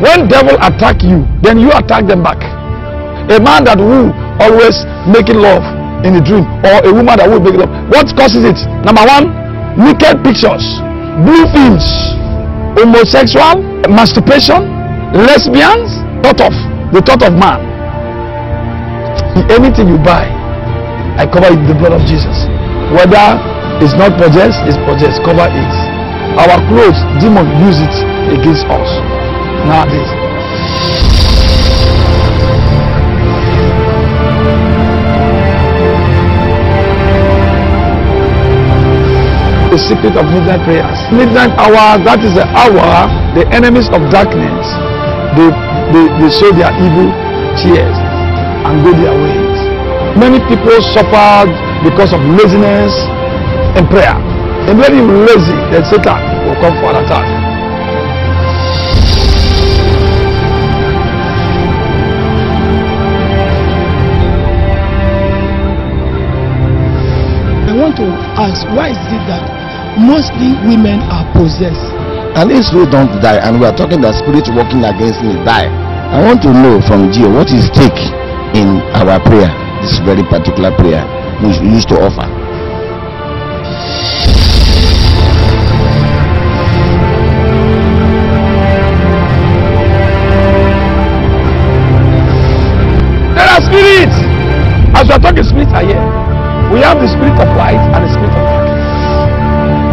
When devil attack you, then you attack them back. A man that will always making love in a dream, or a woman that will make love. What causes it? Number one, naked pictures, blue films, homosexual, masturbation, lesbians, thought of the thought of man. Anything you buy, I cover it with the blood of Jesus. Whether it's not possessed, it's possessed. Cover it. Our clothes, demon use it against us nowadays. The secret of midnight prayers. Midnight hour, that is the hour the enemies of darkness they, they, they show their evil tears and go their ways. Many people suffered because of laziness and prayer. And when you're lazy, then Satan will come for an attack. Want ask why is it that mostly women are possessed? And these people don't die, and we are talking that spirit working against me die. I want to know from Gio what is take in our prayer, this very particular prayer we used to offer. There are spirits. As we are talking, spirits are here. We have the spirit of light and the spirit of darkness.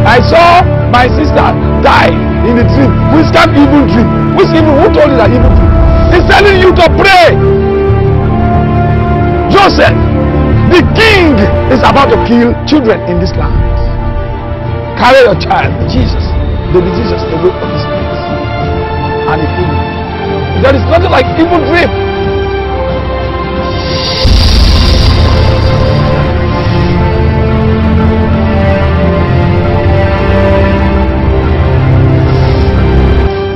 I saw my sister die in a dream. Which of evil dream? Which evil? Who told you that evil dream? He's telling you to pray. Joseph, the king, is about to kill children in this land. Carry your child, Jesus, baby Jesus, away from this place. And he killed. There is nothing like evil dream.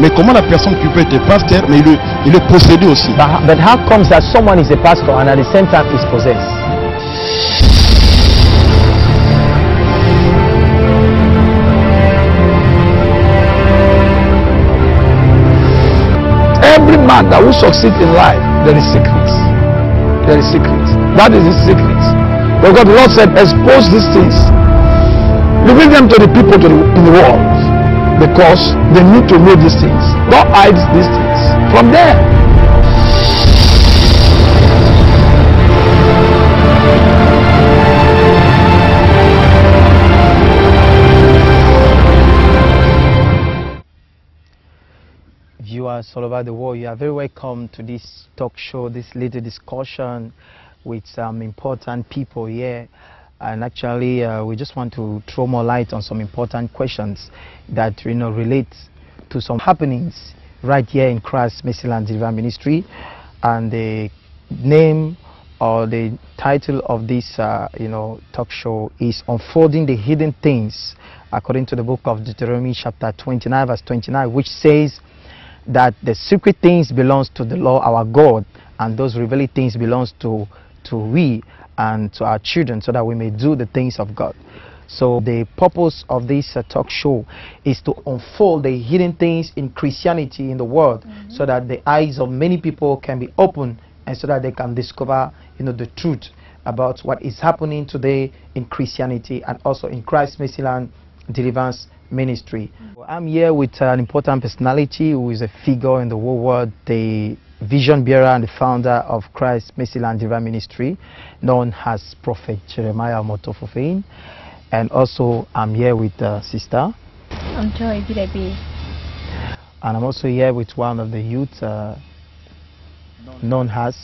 Mais comment la personne qui peut être pasteur, mais il est, il est possédé aussi But, but how comes that someone is a pastor and at the same time is possessed? Every man that will succeed in life, there is secrets. There is secrets. That is the secret. Because the Lord said, expose these things. Reveal them to the people to the, in the world. Because they need to know these things. Don't hide these things from them. Viewers all over the world, you are very welcome to this talk show, this little discussion with some important people here. And actually, uh, we just want to throw more light on some important questions that you know relate to some happenings right here in Christ Mercyland Deliverance Ministry. And the name or the title of this uh, you know talk show is Unfolding the Hidden Things, according to the book of Deuteronomy chapter 29, verse 29, which says that the secret things belongs to the Lord our God, and those revealed things belongs to to we and to our children, so that we may do the things of God. So the purpose of this uh, talk show is to unfold the hidden things in Christianity in the world, so that the eyes of many people can be opened, and so that they can discover, you know, the truth about what is happening today in Christianity and also in Christ Mercyland Deliverance Ministry. I'm here with an important personality who is a figure in the whole world, the vision bearer and the founder of Christ Mercyland Deliverance Ministry, known as Prophet Jeremiah Omoto Fufeyin. And also, I'm here with uh, sister, I'm Joy Bilebi. and I'm also here with one of the youth uh, known as.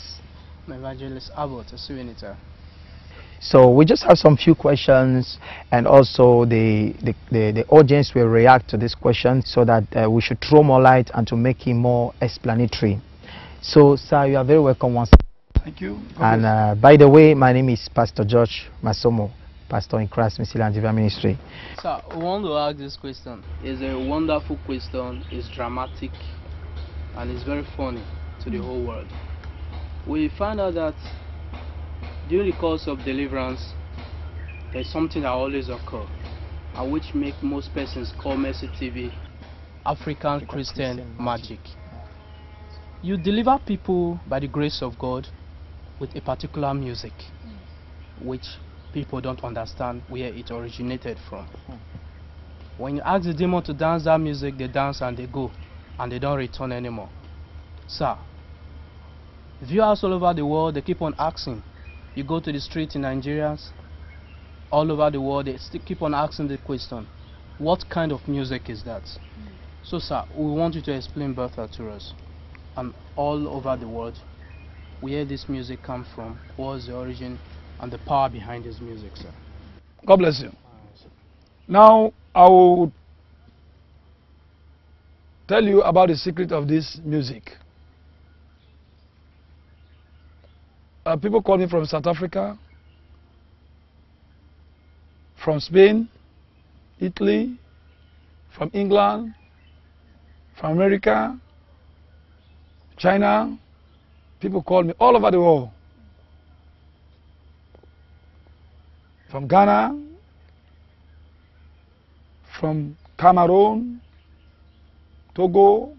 Evangelist Abbott, a senator. So we just have some few questions, and also the the, the, the audience will react to this question so that uh, we should throw more light and to make it more explanatory. So, sir, you are very welcome once. Thank you. And uh, by the way, my name is Pastor George Masomo, pastor in Christ Mercyland Divine Ministry. Sir, I want to ask this question. It's a wonderful question, it's dramatic, and it's very funny to the whole world. We find out that during the course of deliverance, there's something that always occur, and which make most persons call Mercy TV African Christian Christian magic. You deliver people by the grace of God with a particular music, which people don't understand where it originated from. When you ask the demon to dance that music, they dance and they go, and they don't return anymore. Sir, viewers all over the world, they keep on asking. You go to the street in Nigeria, all over the world, they keep on asking the question, what kind of music is that? So, sir, we want you to explain better to us, and all over the world, where this music come from, what's the origin, and the power behind this music, sir. God bless you. Now, I will tell you about the secret of this music. Uh, people call me from South Africa, from Spain, Italy, from England, from America, China. People call me all over the world. From Ghana, from Cameroon, Togo,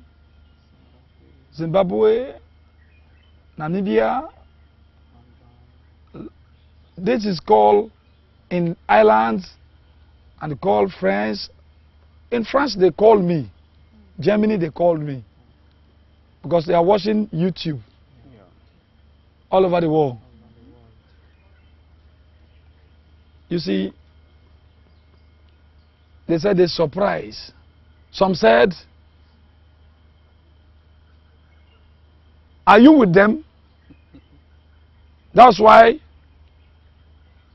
Zimbabwe, Namibia. This is called in Ireland and called France. In France, they call me. Germany, they call me. Because they are watching YouTube all over the world. You see, they said they surprised. Some said, Are you with them? That's why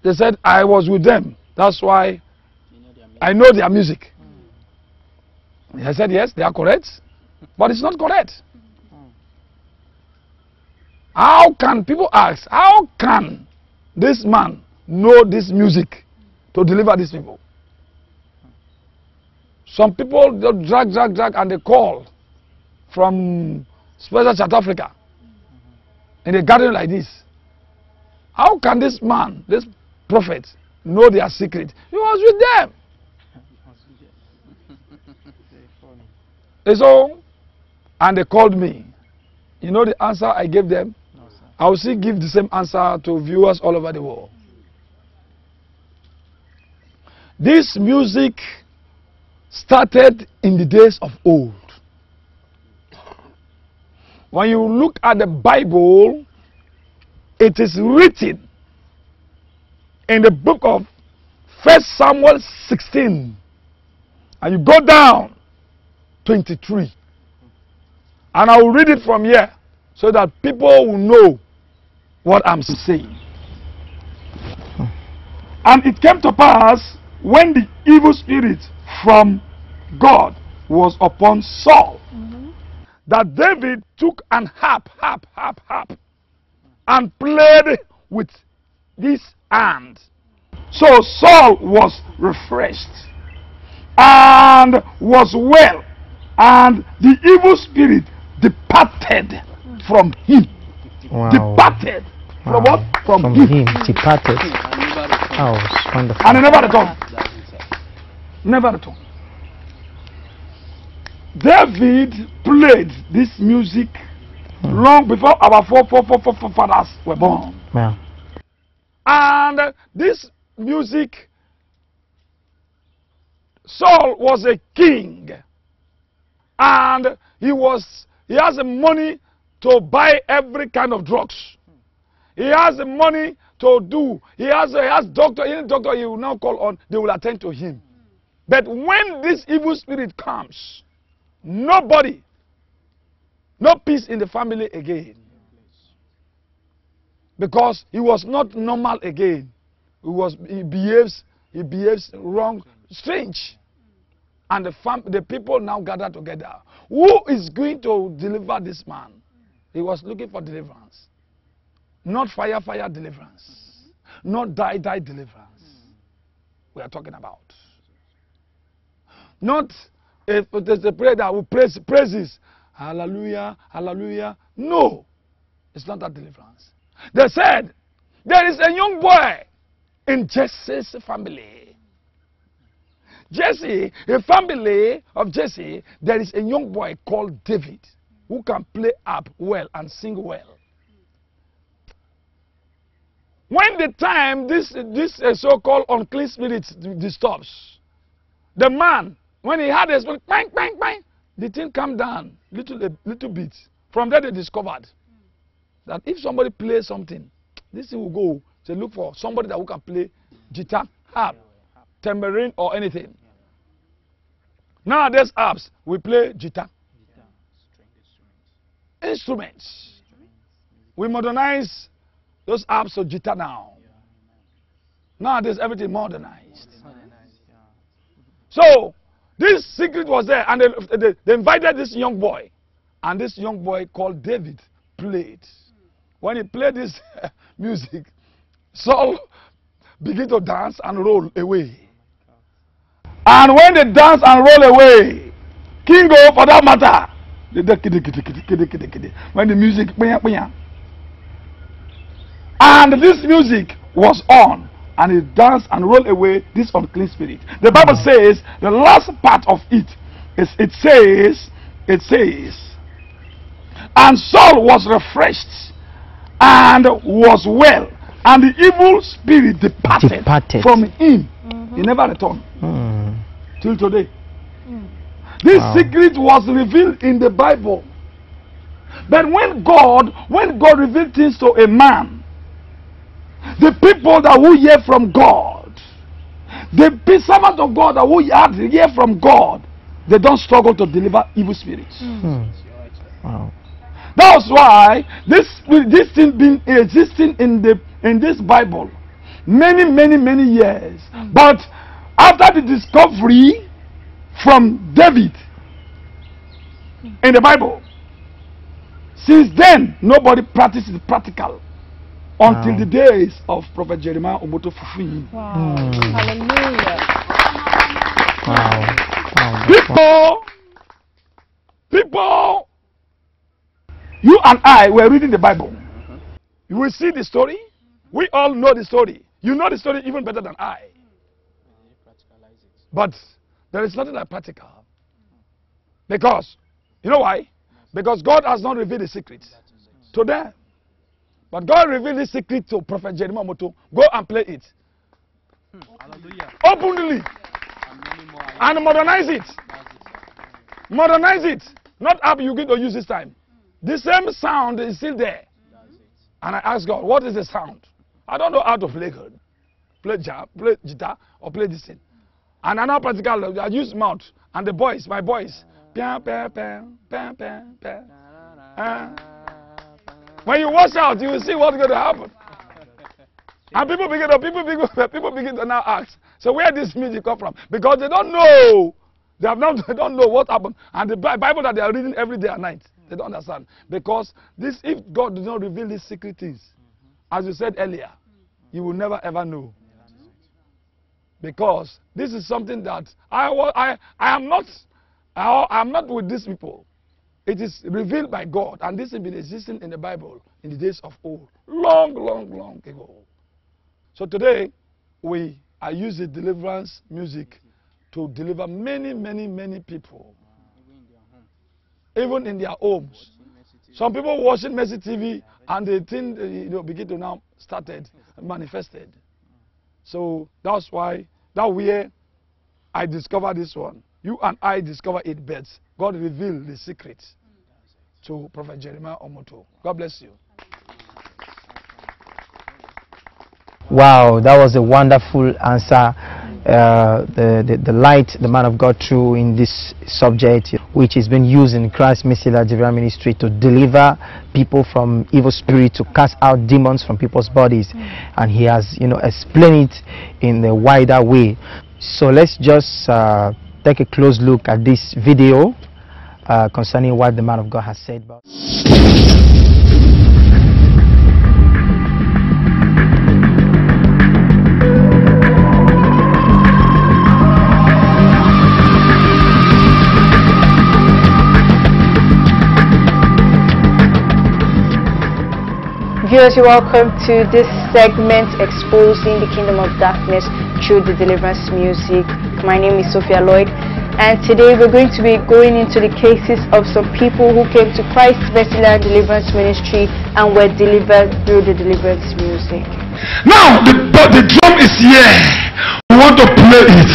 they said I was with them. That's why I know their music. Mm. I said, Yes, they are correct. But it's not correct. How can people ask, how can this man know this music to deliver these people? Some people just drag, drag, drag, and they call from special South Africa in a garden like this. How can this man, this prophet, know their secret? He was with them. And so, and they called me. You know the answer I gave them? I will still give the same answer to viewers all over the world. This music started in the days of old. When you look at the Bible, it is written in the book of First Samuel 16. And you go down 23. And I will read it from here so that people will know what I'm saying. And it came to pass when the evil spirit from God was upon Saul that David took an harp, harp, harp, harp and played with this hand. So Saul was refreshed and was well, and the evil spirit departed from him. Wow. Departed from what? From, From him. him, departed. Oh, it's wonderful. And never returned. That's it, sir. Never returned. David played this music hmm. long before our four, four, four, four, four fathers were born. Wow. And this music, Saul was a king. And he was, he has the money to buy every kind of drugs. He has the money to do. He has, he has doctor, any doctor he will now call on, they will attend to him. But when this evil spirit comes, nobody, no peace in the family again. Because he was not normal again. He was he behaves he behaves wrong, strange. And the fam- the people now gather together. Who is going to deliver this man? He was looking for deliverance. Not fire, fire deliverance. Not die, die deliverance. We are talking about. Not if there's a prayer that will praise praises. Hallelujah, hallelujah. No, it's not that deliverance. They said there is a young boy in Jesse's family. Jesse, a family of Jesse, there is a young boy called David. Who can play harp well and sing well. When the time this this uh, so-called unclean spirit disturbs, the man when he had a bang bang bang, the thing come down little little bit. From there they discovered that if somebody plays something, this thing will go to look for somebody that who can play guitar, harp, tambourine, or anything. Nowadays, apps we play guitar, instruments. We modernize those apps of Jita now. Nowadays, everything modernized. So this secret was there, and they, they, they invited this young boy, and this young boy called David played. When he played this music, Saul began to dance and roll away. And when they dance and roll away, Kingo, for that matter, when the music, pinya, pinya. and this music was on, and he danced and rolled away this unclean spirit. The Bible says the last part of it is it says, it says, and Saul was refreshed and was well, and the evil spirit departed, Departed. from him. He never returned Mm. till today. This Wow. secret was revealed in the Bible. But when God, when God revealed things to a man, the people that will hear from God, the pe- servant of God that will hear from God, they don't struggle to deliver evil spirits. Mm. Wow. That's why this this thing been existing in the in this Bible many many many years. But after the discovery from David in the Bible, since then nobody practiced the practical until Wow. the days of Prophet Jeremiah Omoto Fufeyin. Wow. Mm. Hallelujah. Wow. Wow. People, people, you and I were reading the Bible. You will see the story. We all know the story. You know the story even better than I. But there is nothing like practical. Because, you know why? Because God has not revealed the secret to them. But God revealed the secret to Prophet Jeremiah Moto. Go and play it. Openly. And modernize it. Modernize it. Not app you're going to use this time. The same sound is still there. And I ask God, what is the sound? I don't know how to play good. Play jazz, play guitar, or play this thing. And I know practical, I use mouth. And the boys, my boys, when you watch out, you will see what's going to happen. And people begin to people begin, people begin to now ask, so where this music come from? Because they don't know. They have not they don't know what happened. And the Bible that they are reading every day and night, they don't understand. Because this if God does not reveal these secret things, as you said earlier, you will never ever know. Because this is something that I I I am not I am not with these people. It is revealed by God, and this has been existing in the Bible in the days of old, long, long, long ago. So today, we are using deliverance music to deliver many, many, many people, even in their homes. Some people watching Mercy TV and they think uh, you know begin to now started manifested. So that's why that way I discover this one. You and I discover it best. God revealed the secret to Prophet Jeremiah Omoto. God bless you. Wow, that was a wonderful answer. Uh, the, the the light the man of God threw in this subject, which is being used in Christ Mercyland Divine Ministry to deliver people from evil spirit, to cast out demons from people's bodies, and he has you know explained it in a wider way. So let's just uh, take a close look at this video uh, concerning what the man of God has said about. Viewers, you're welcome to this segment exposing the kingdom of darkness through the deliverance music. My name is Sophia Lloyd. And today we're going to be going into the cases of some people who came to Christ Mercyland Deliverance Ministry and were delivered through the deliverance music. Now the the drum is here. We want to play it.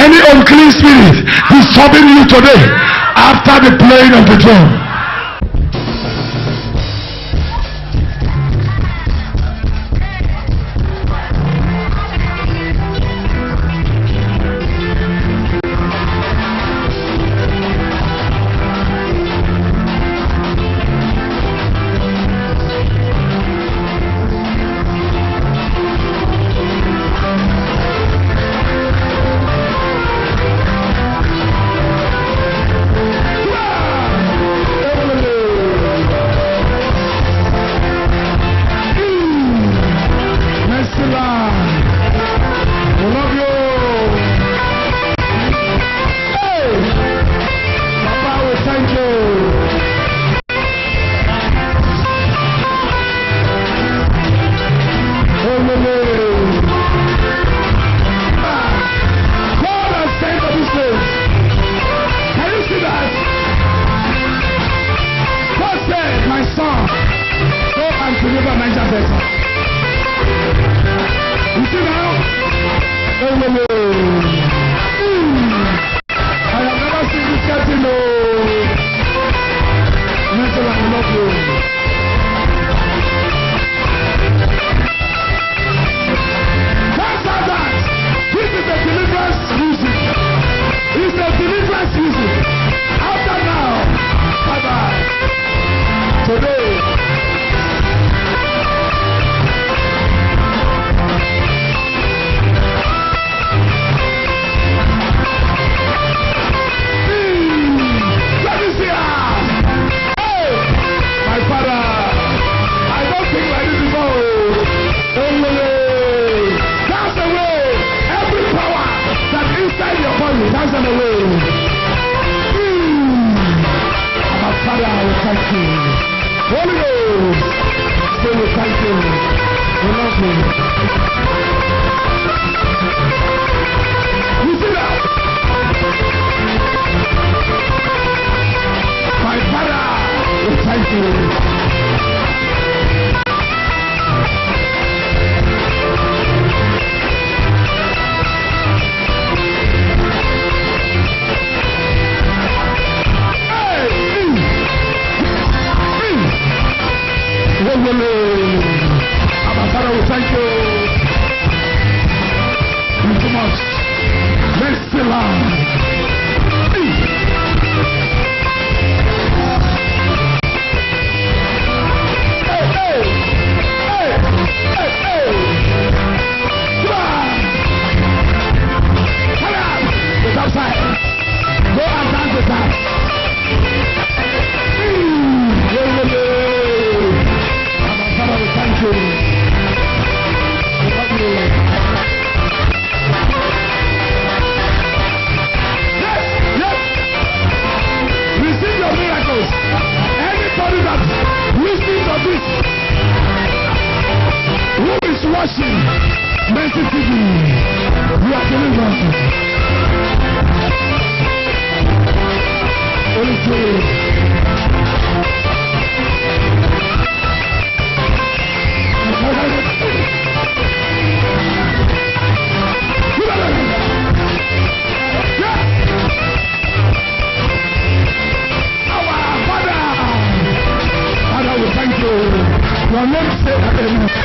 Any unclean spirit disturbing you today after the playing of the drum. You are delivered. Holy Spirit. Our Father. Father, we thank you. Your name say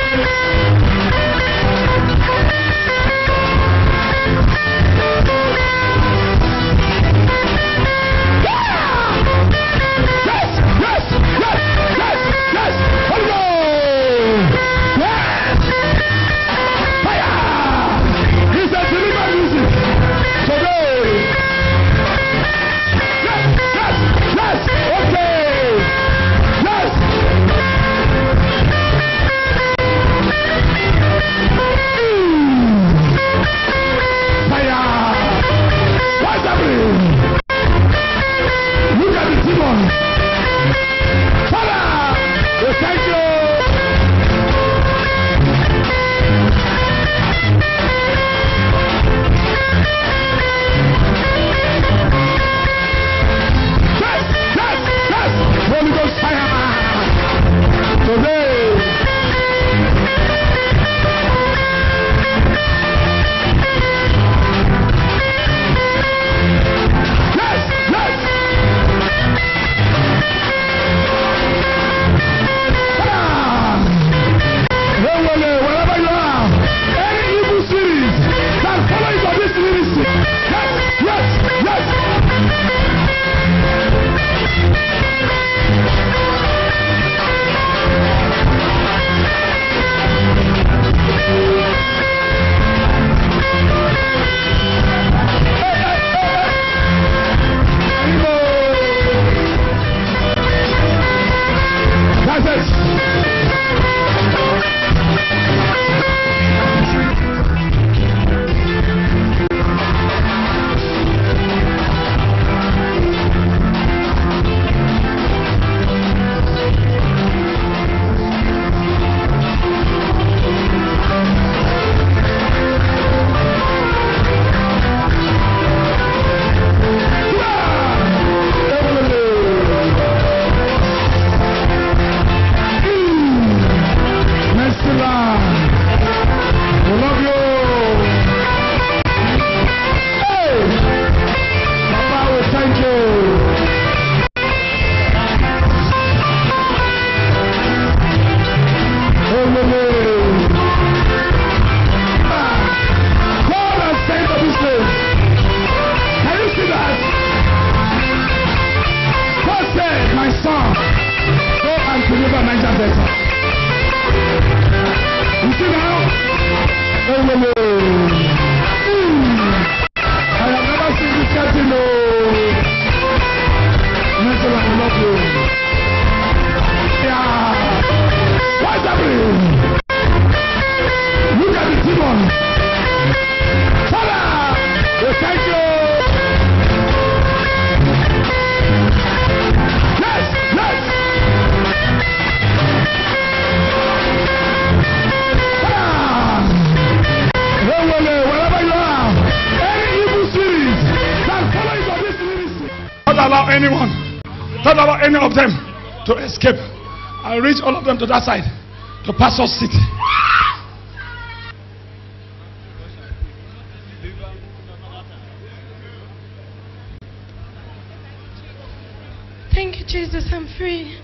anyone. Don't allow any of them to escape. I'll reach all of them to that side, to pastor's seat. Thank you, Jesus. I'm free.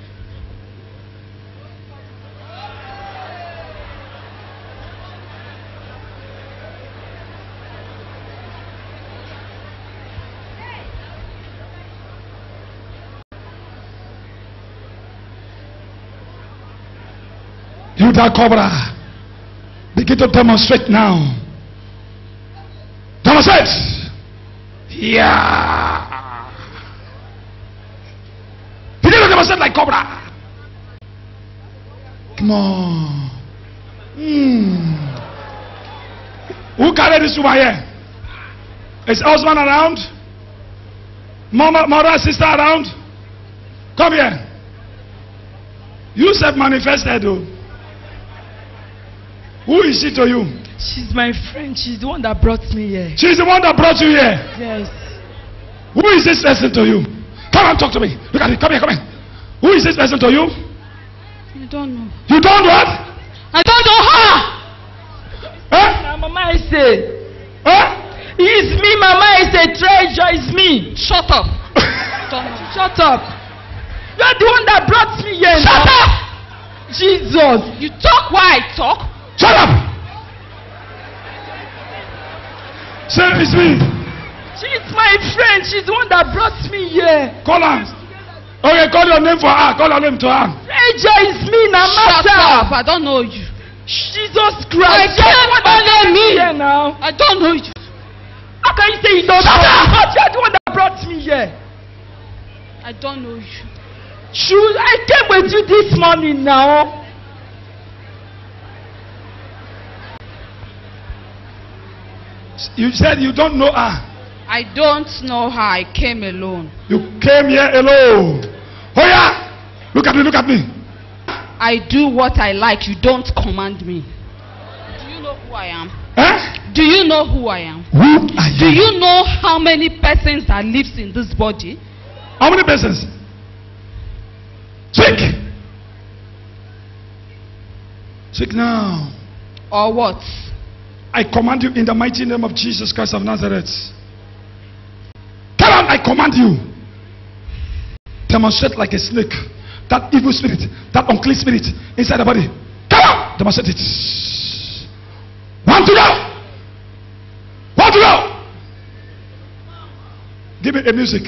You that cobra, begin to demonstrate now. Demonstrate. Yeah. Begin to demonstrate like cobra. Come on. Hmm. Who carried this woman here? Is husband around? Mama, mother, sister around? Come here. You self manifested though. Who is she to you? She's my friend. She's the one that brought me here. She's the one that brought you here. Yes. Who is this person to you? Come and talk to me. Look at it. Come here, come here. Who is this person to you? You don't know. You don't what? I don't know her. Huh? Now, Mama, I say. Huh? It's me, Mama. I say treasure. It's me. Shut up. Shut up. You're the one that brought me here. Shut now. up! Jesus. You talk while I talk. Shut up! Say it's me. She's my friend. She's the one that brought me here. Call her. Okay, call your name for her. Call her name to her. Treasure is me, now, Shut matter. up! I don't know you. Jesus Christ. I You're the can't one that follow me. here now. I don't know you. How can you say you don't Shut know? up! But you're the one that brought me here. I don't know you. Shoot, I came with you this morning now. You said you don't know her. I don't know her. I came alone. You came here alone. Oh yeah! Look at me, look at me. I do what I like. You don't command me. Do you know who I am? Huh? Do you know who I am? Who Do you know how many persons that lives in this body? How many persons? Speak. Speak now. Or what? I command you in the mighty name of Jesus Christ of Nazareth. Come on, I command you. Demonstrate like a snake. That evil spirit, that unclean spirit inside the body. Come on, demonstrate it. One to go. One to go. Give me a music.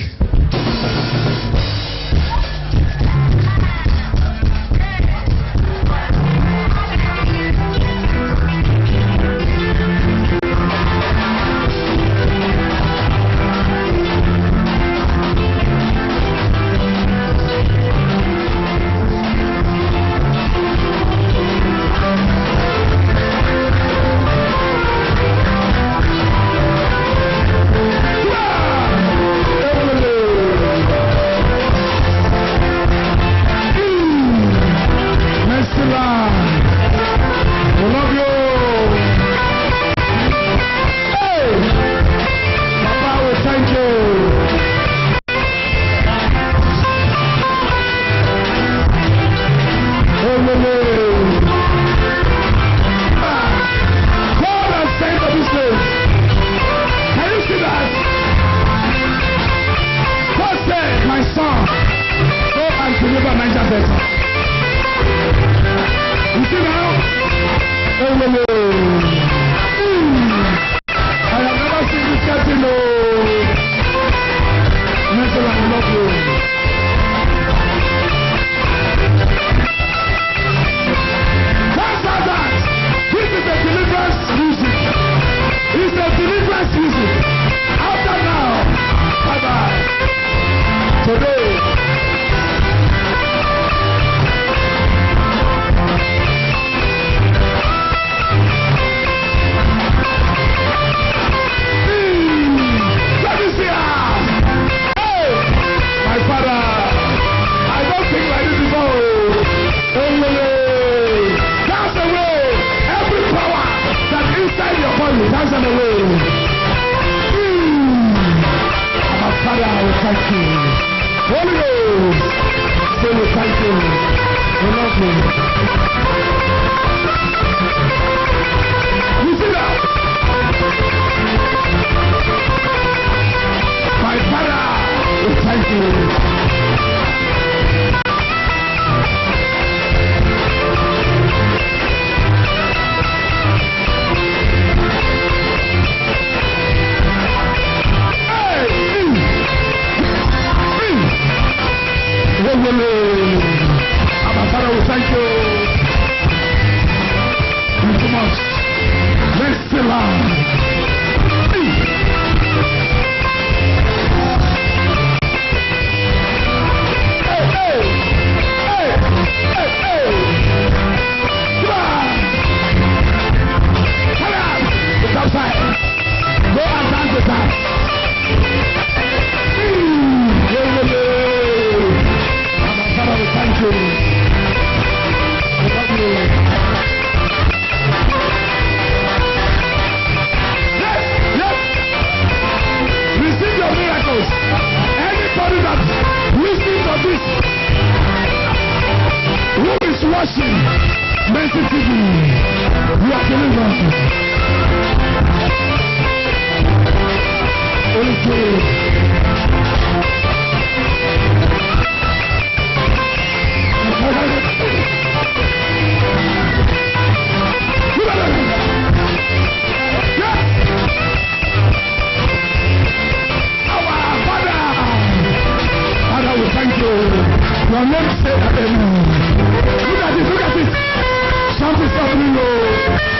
your name say hallelujah. Look at this, look at this. Something's happening, Lord.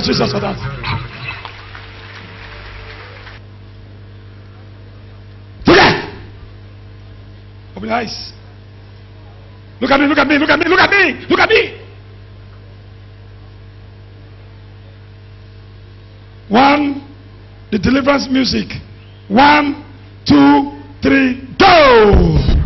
of Jesus for that. Today. Open your eyes. Look at me, look at me, look at me, look at me, look at me. One, the deliverance music. One, two, three, go!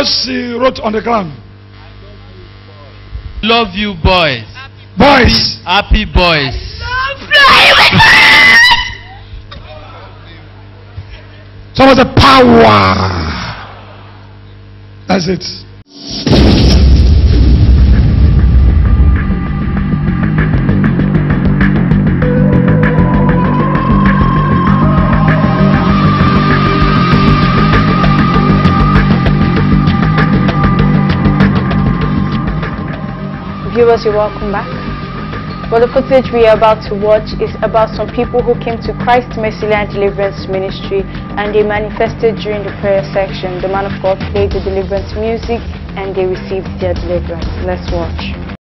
what she wrote on the ground. Love you boys. Boys. Happy, happy boys. So of power. That's it. Viewers, you're welcome back. Well, the footage we are about to watch is about some people who came to Christ Mercyland Deliverance Ministry and they manifested during the prayer section. The man of God played the deliverance music and they received their deliverance. Let's watch.